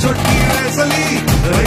झुटकी रेसली